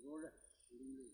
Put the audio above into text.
road, che è Lindu,